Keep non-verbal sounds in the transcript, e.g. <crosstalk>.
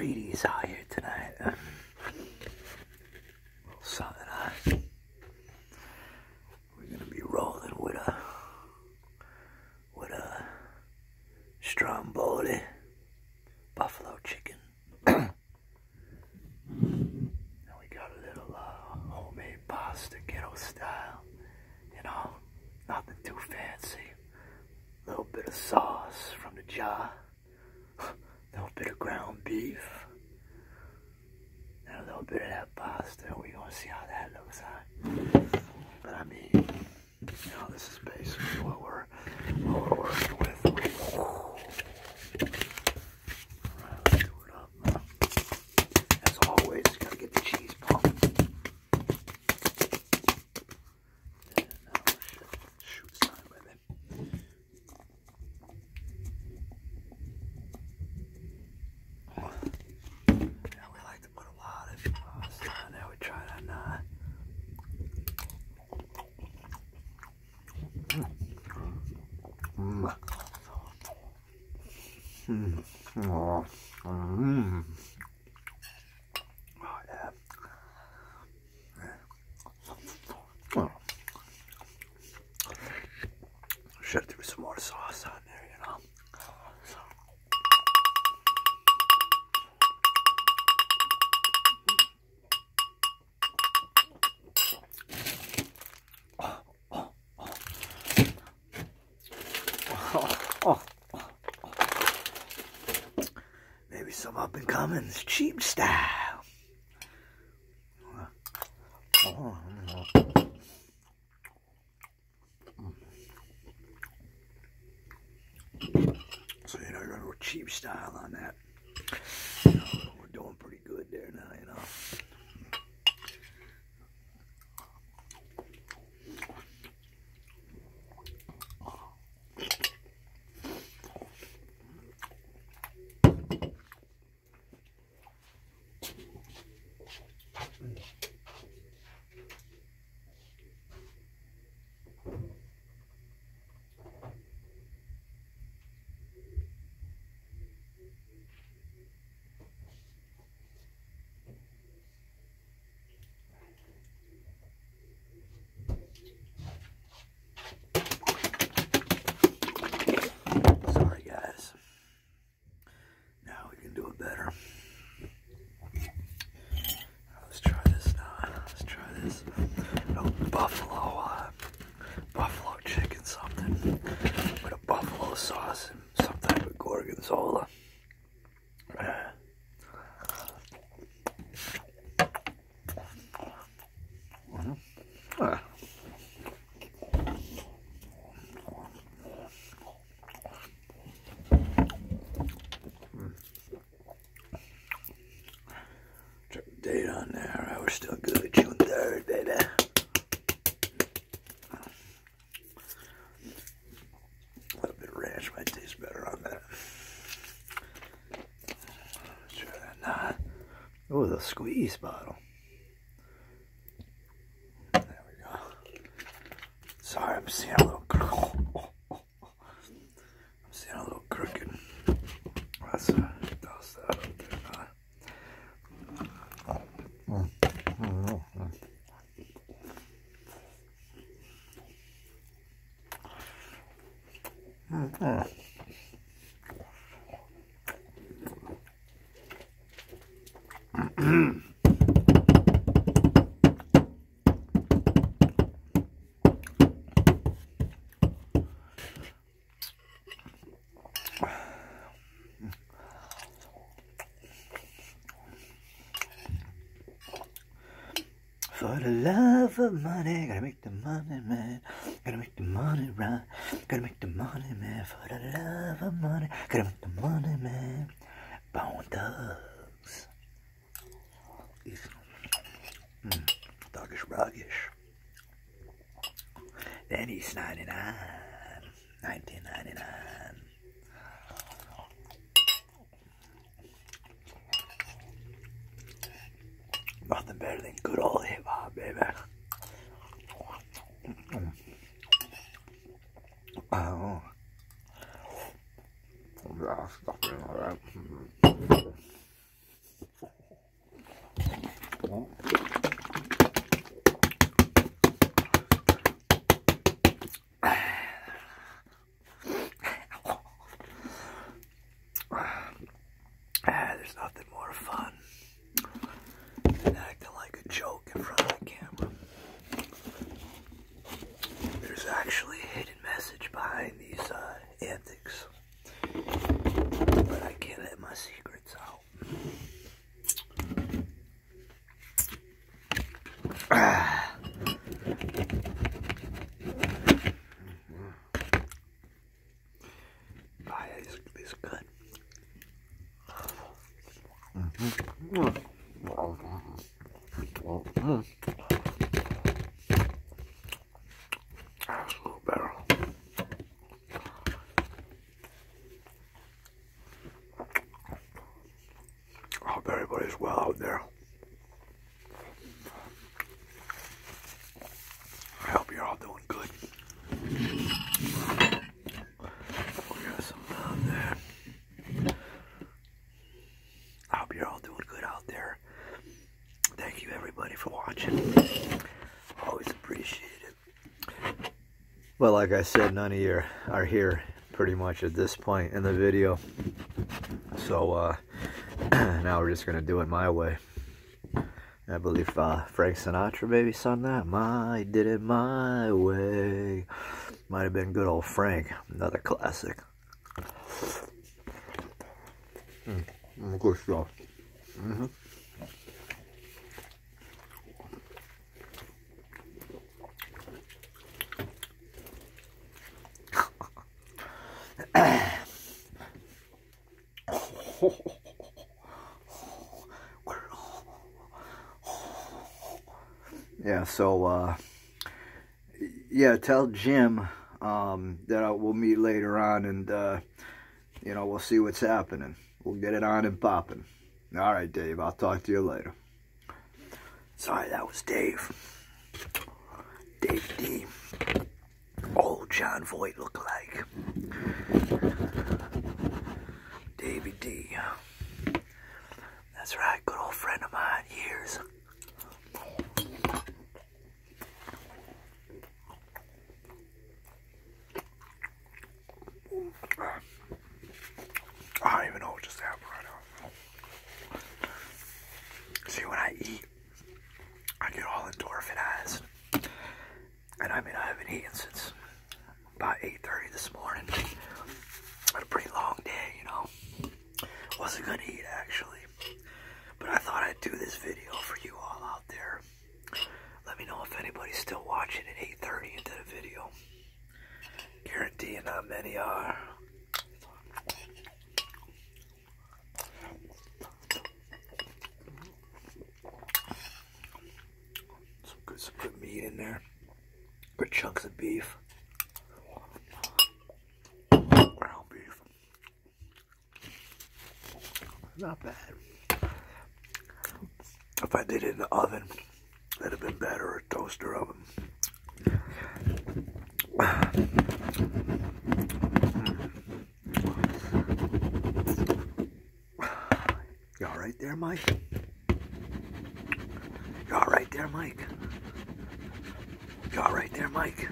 breeze out here tonight. A little something. Uh, we're gonna be rolling with a with a stromboli buffalo chicken. <clears throat> and we got a little uh, homemade pasta, ghetto style. You know, nothing too fancy. A little bit of sauce from the jar. A little bit of ground beef. And a little bit of that pasta. We're gonna see how that looks like. But I mean, you know, this is basically what we're working with. Alright, let's do it up. As always, gotta get the cheese pumping. Yeah, no, shit. Shoot sign, baby. Yeah, we like to put a lot of pasta on there. We try to not. Mm. Mm. Oh. Up and comings, cheap style. Oh, So you know, you're gonna go cheap style on that. You know, we're doing pretty good there now, you know. Sorry, guys. Now we can do it better. Let's try this now. Let's try this. No buffalo, uh, buffalo chicken something with a buffalo sauce and some type of gorgonzola. Mhm. Ah. Check the date on there. Right, we're still good. June 3rd, baby. A little bit of ranch might taste better on that. Let's try that. Nah. Oh, the squeeze bottle. There we go. Sorry, I'm seeing a little. <laughs> I'm seeing a little crooked. Let's uh, toss that up there. Nah. For the love of money, gotta make the money, man. Gotta make the money right. Gotta make the money, man. For the love of money, gotta make the money, man. Bone thugs. Mm, thuggish ruggish. Then he's 99. 1999. Nothing better than good old hip hop, baby. Oh. Yeah, stuff in all that. Oh, yeah, these, these are good. Mm-hmm. That's a little better. I hope everybody's well out there. I hope you're all doing good. We got some down there. I hope you're all doing good out there. Thank you everybody for watching. Always appreciate it. Well, like I said, none of you are here pretty much at this point in the video. So uh, <clears throat> now we're just gonna do it my way. I believe uh, Frank Sinatra maybe sung that. My did it my way. Might have been good old Frank. Another classic. Mm, good stuff. Mm-hmm. <laughs> yeah, so uh, yeah, tell Jim um, that we'll meet later on, and uh, you know we'll see what's happening. We'll get it on and popping. All right, Dave. I'll talk to you later. Sorry, that was Dave. Dave D. Old Jon Voight look like. Davy D. That's right, good old friend of mine, years. I even know what just happened right now. See, when I eat, I get all. And I mean, I haven't eaten since about 8.30 this morning. Had a pretty long. Wasn't gonna eat, actually. But I thought I'd do this video for you all out there. Let me know if anybody's still watching at 8.30 into the video. Guaranteeing not many are. Some good, some good meat in there. Good chunks of beef. Ground beef. Not bad. If I did it in the oven, that'd have been better, a toaster oven. You all right there, Mike? You all right there, Mike? You all right there, Mike?